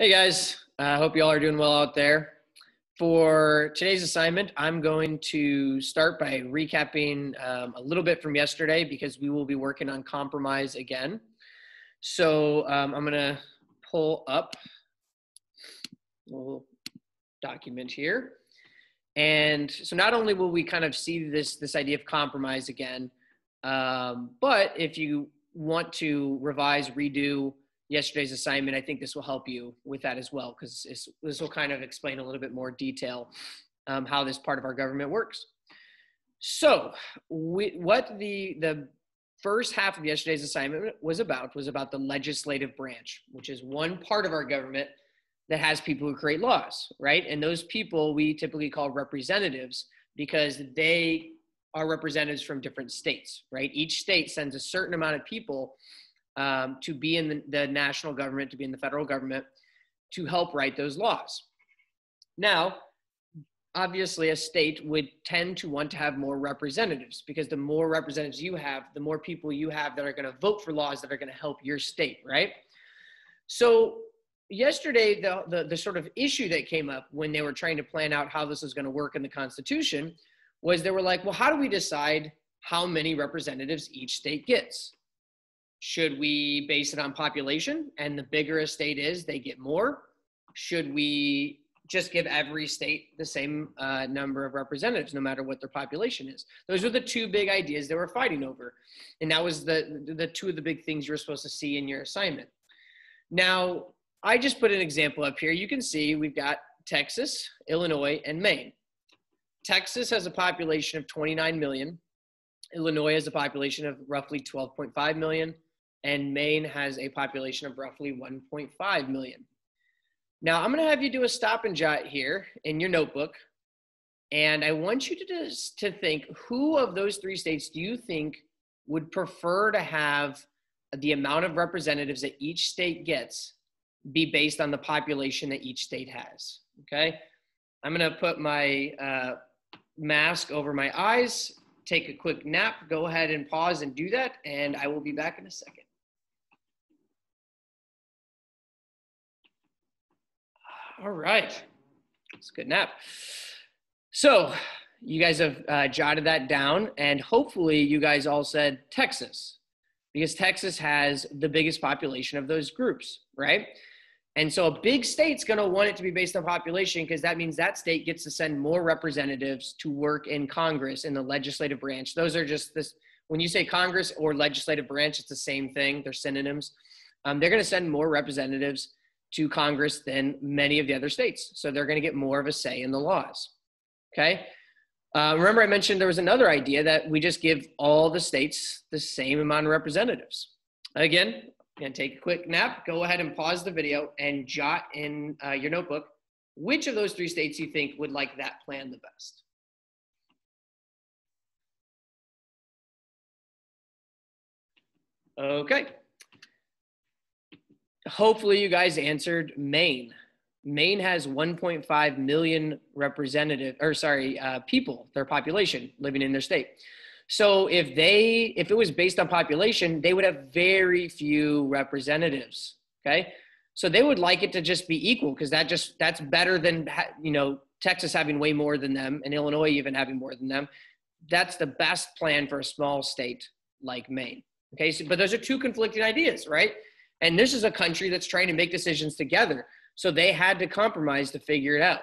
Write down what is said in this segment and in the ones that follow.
Hey guys, I uh, hope you all are doing well out there. For today's assignment, I'm going to start by recapping um, a little bit from yesterday because we will be working on compromise again. So um, I'm going to pull up a little document here. And so not only will we kind of see this, this idea of compromise again, um, but if you want to revise, redo, yesterday's assignment, I think this will help you with that as well, because this will kind of explain a little bit more detail um, how this part of our government works. So, we, what the the first half of yesterday's assignment was about was about the legislative branch, which is one part of our government that has people who create laws, right? And those people we typically call representatives because they are representatives from different states, right? Each state sends a certain amount of people um, to be in the, the national government, to be in the federal government, to help write those laws. Now, obviously, a state would tend to want to have more representatives because the more representatives you have, the more people you have that are going to vote for laws that are going to help your state, right? So, yesterday, the, the, the sort of issue that came up when they were trying to plan out how this was going to work in the Constitution was they were like, well, how do we decide how many representatives each state gets? Should we base it on population? And the bigger a state is, they get more. Should we just give every state the same uh, number of representatives, no matter what their population is? Those are the two big ideas they were fighting over. And that was the, the two of the big things you were supposed to see in your assignment. Now, I just put an example up here. You can see we've got Texas, Illinois, and Maine. Texas has a population of 29 million. Illinois has a population of roughly 12.5 million and Maine has a population of roughly 1.5 million. Now, I'm going to have you do a stop and jot here in your notebook. And I want you to, just, to think who of those three states do you think would prefer to have the amount of representatives that each state gets be based on the population that each state has? Okay. I'm going to put my uh, mask over my eyes, take a quick nap, go ahead and pause and do that. And I will be back in a second. All right. It's a good nap. So, you guys have uh, jotted that down, and hopefully, you guys all said Texas because Texas has the biggest population of those groups, right? And so, a big state's going to want it to be based on population because that means that state gets to send more representatives to work in Congress in the legislative branch. Those are just this. When you say Congress or legislative branch, it's the same thing. They're synonyms. Um, they're going to send more representatives to Congress than many of the other states. So they're going to get more of a say in the laws. Okay. Uh, remember, I mentioned there was another idea that we just give all the states the same amount of representatives. Again, and take a quick nap. Go ahead and pause the video and jot in uh, your notebook which of those three states you think would like that plan the best. Okay hopefully you guys answered Maine. Maine has 1.5 million representative or sorry uh, people, their population living in their state. So if they if it was based on population, they would have very few representatives. Okay, so they would like it to just be equal because that just that's better than you know Texas having way more than them and Illinois even having more than them. That's the best plan for a small state like Maine. Okay, so, but those are two conflicting ideas, right? And this is a country that's trying to make decisions together. So they had to compromise to figure it out.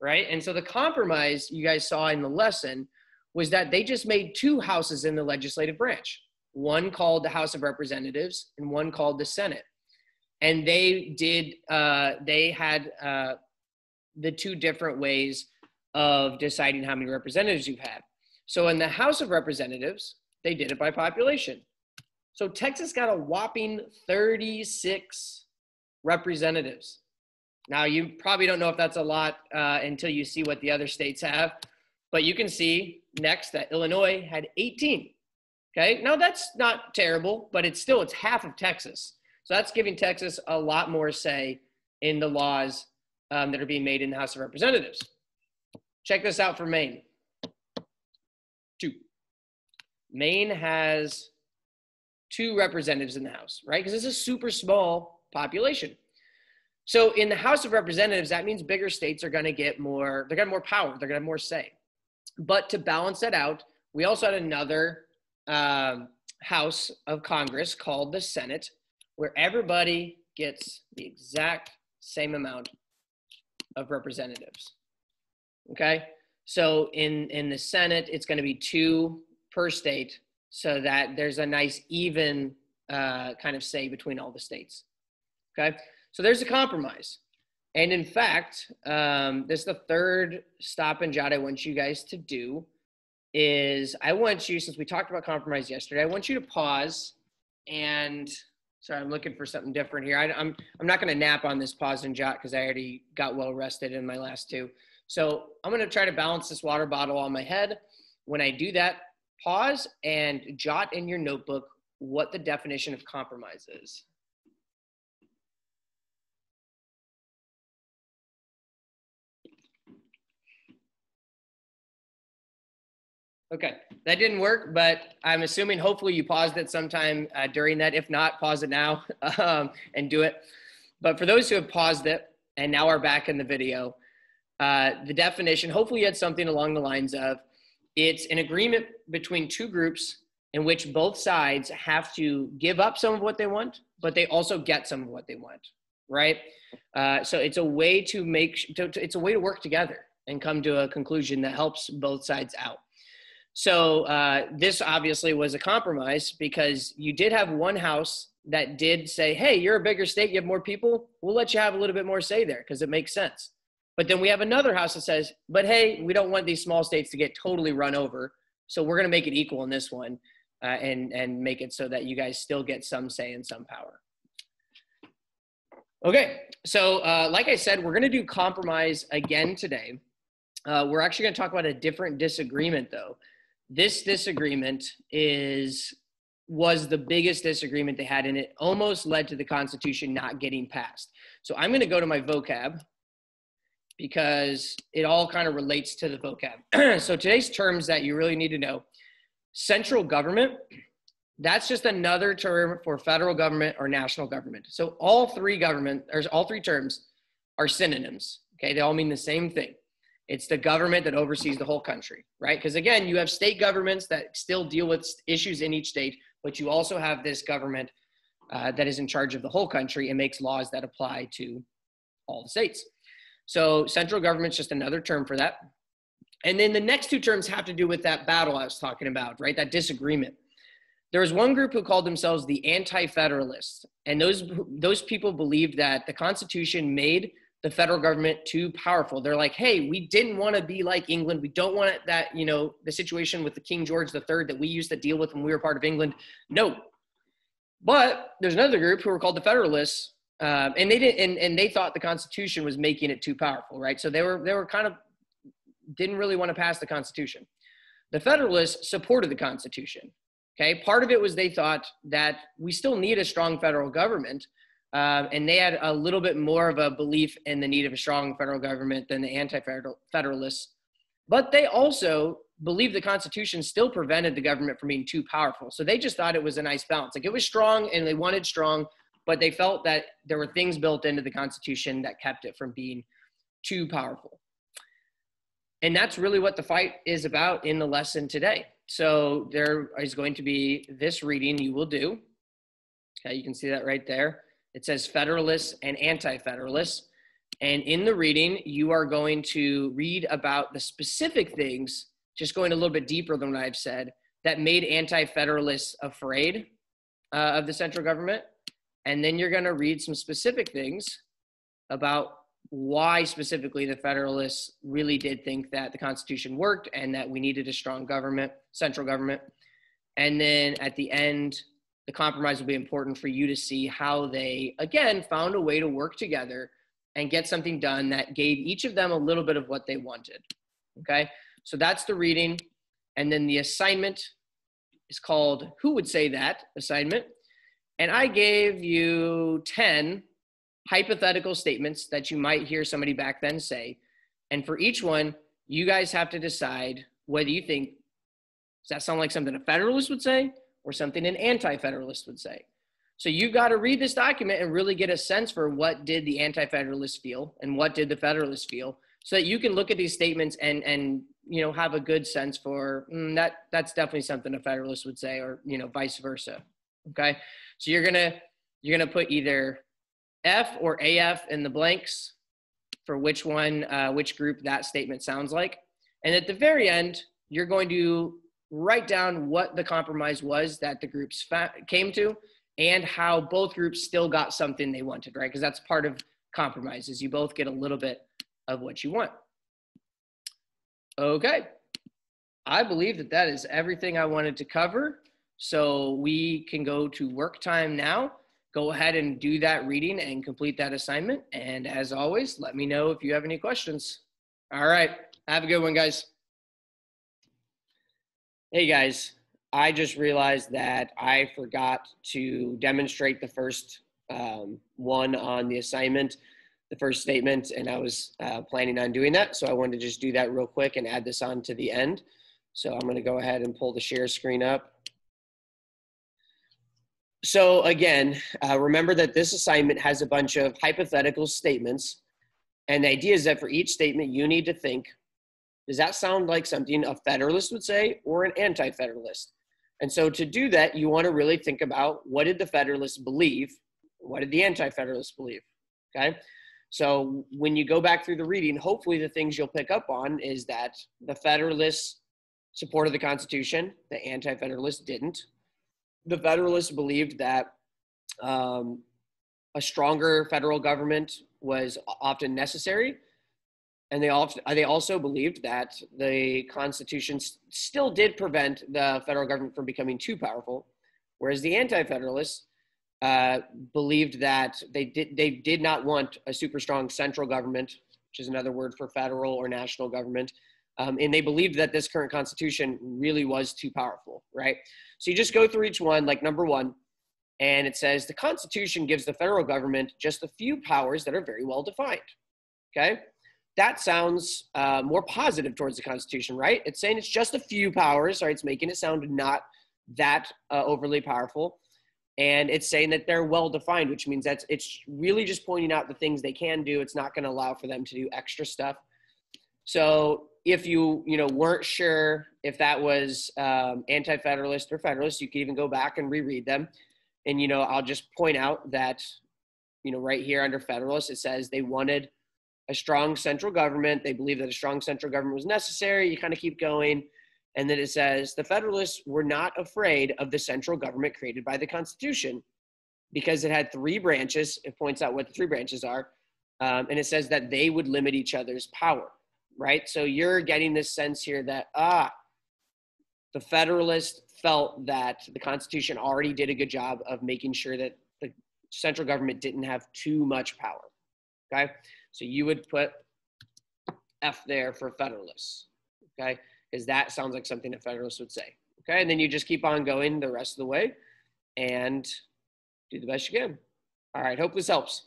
Right. And so the compromise you guys saw in the lesson was that they just made two houses in the legislative branch one called the House of Representatives and one called the Senate. And they did, uh, they had uh, the two different ways of deciding how many representatives you have. So in the House of Representatives, they did it by population. So Texas got a whopping 36 representatives. Now, you probably don't know if that's a lot uh, until you see what the other states have, but you can see next that Illinois had 18. Okay, now that's not terrible, but it's still it's half of Texas. So that's giving Texas a lot more say in the laws um, that are being made in the House of Representatives. Check this out for Maine. Two. Maine has two representatives in the House, right? Because it's a super small population. So in the House of Representatives, that means bigger states are going to get more, they're going to have more power, they're going to have more say. But to balance that out, we also had another um, House of Congress called the Senate, where everybody gets the exact same amount of representatives. Okay, so in in the Senate, it's going to be two per state, so that there's a nice even uh, kind of say between all the states. Okay, so there's a compromise. And in fact, um, this is the third stop and jot I want you guys to do is I want you, since we talked about compromise yesterday, I want you to pause and sorry, I'm looking for something different here. I, I'm, I'm not going to nap on this pause and jot because I already got well rested in my last two. So I'm going to try to balance this water bottle on my head. When I do that, pause and jot in your notebook what the definition of compromise is. Okay, that didn't work, but I'm assuming hopefully you paused it sometime uh, during that. If not, pause it now um, and do it. But for those who have paused it and now are back in the video, uh, the definition, hopefully you had something along the lines of it's an agreement between two groups in which both sides have to give up some of what they want, but they also get some of what they want, right? Uh, so it's a way to make, to, to, it's a way to work together and come to a conclusion that helps both sides out. So uh, this obviously was a compromise because you did have one house that did say, "Hey, you're a bigger state, you have more people. We'll let you have a little bit more say there because it makes sense." But then we have another house that says, "But hey, we don't want these small states to get totally run over, so we're going to make it equal in this one, uh, and and make it so that you guys still get some say and some power." Okay, so uh, like I said, we're going to do compromise again today. Uh, we're actually going to talk about a different disagreement though this disagreement is was the biggest disagreement they had and it almost led to the constitution not getting passed so i'm going to go to my vocab because it all kind of relates to the vocab so today's terms that you really need to know central government that's just another term for federal government or national government so all three government or all three terms are synonyms okay they all mean the same thing it's the government that oversees the whole country, right? Because again, you have state governments that still deal with issues in each state, but you also have this government uh, that is in charge of the whole country and makes laws that apply to all the states. So central government's just another term for that. And then the next two terms have to do with that battle I was talking about, right? That disagreement. There was one group who called themselves the anti-federalists, and those those people believed that the Constitution made the federal government too powerful. They're like, hey, we didn't want to be like England. We don't want that, you know, the situation with the King George III that we used to deal with when we were part of England. No. But there's another group who were called the Federalists, um, and they didn't, and, and they thought the Constitution was making it too powerful, right? So they were they were kind of didn't really want to pass the Constitution. The Federalists supported the Constitution. Okay, part of it was they thought that we still need a strong federal government, um, and they had a little bit more of a belief in the need of a strong federal government than the anti-federalists. But they also believed the Constitution still prevented the government from being too powerful. So they just thought it was a nice balance. Like it was strong and they wanted strong, but they felt that there were things built into the Constitution that kept it from being too powerful. And that's really what the fight is about in the lesson today. So there is going to be this reading you will do. Okay, you can see that right there. It says Federalists and Anti Federalists. And in the reading, you are going to read about the specific things, just going a little bit deeper than what I've said, that made anti federalists afraid uh, of the central government. And then you're going to read some specific things about why specifically the Federalists really did think that the Constitution worked and that we needed a strong government, central government. And then at the end, the compromise will be important for you to see how they, again, found a way to work together and get something done that gave each of them a little bit of what they wanted. Okay, so that's the reading. And then the assignment is called Who Would Say That assignment. And I gave you 10 hypothetical statements that you might hear somebody back then say. And for each one, you guys have to decide whether you think, does that sound like something a Federalist would say? or something an anti federalist would say. So you've got to read this document and really get a sense for what did the anti-federalists feel and what did the federalists feel so that you can look at these statements and and you know have a good sense for mm, that that's definitely something a federalist would say or you know vice versa okay so you're gonna you're gonna put either f or af in the blanks for which one uh, which group that statement sounds like and at the very end you're going to write down what the compromise was that the groups came to and how both groups still got something they wanted right because that's part of compromises you both get a little bit of what you want. Okay. I believe that that is everything I wanted to cover. So we can go to work time now. Go ahead and do that reading and complete that assignment. And as always, let me know if you have any questions. All right. Have a good one, guys. Hey, guys. I just realized that I forgot to demonstrate the first um, one on the assignment the first statement, and I was uh, planning on doing that. So I wanted to just do that real quick and add this on to the end. So I'm going to go ahead and pull the share screen up. So again, uh, remember that this assignment has a bunch of hypothetical statements. And the idea is that for each statement, you need to think, does that sound like something a Federalist would say or an anti-Federalist? And so to do that, you want to really think about what did the Federalists believe? What did the anti-Federalists believe? Okay. So when you go back through the reading, hopefully the things you'll pick up on is that the Federalists supported the Constitution, the Anti-Federalists didn't. The Federalists believed that um, a stronger federal government was often necessary, and they also they also believed that the Constitution still did prevent the federal government from becoming too powerful, whereas the Anti-Federalists uh, believed that they did they did not want a super strong central government, which is another word for federal or national government, um, and they believed that this current constitution really was too powerful. Right. So you just go through each one, like number one, and it says the Constitution gives the federal government just a few powers that are very well defined. Okay. That sounds uh, more positive towards the Constitution, right? It's saying it's just a few powers, right? It's making it sound not that uh, overly powerful and it's saying that they're well defined which means that it's really just pointing out the things they can do it's not going to allow for them to do extra stuff so if you you know weren't sure if that was um, anti-federalist or federalist you could even go back and reread them and you know i'll just point out that you know right here under federalist it says they wanted a strong central government they believe that a strong central government was necessary you kind of keep going and then it says the Federalists were not afraid of the central government created by the Constitution because it had three branches. It points out what the three branches are. Um, and it says that they would limit each other's power, right? So you're getting this sense here that, ah, the Federalists felt that the Constitution already did a good job of making sure that the central government didn't have too much power. Okay. So you would put F there for Federalists. Okay because that sounds like something a Federalist would say. Okay, and then you just keep on going the rest of the way and do the best you can. All right, hope this helps.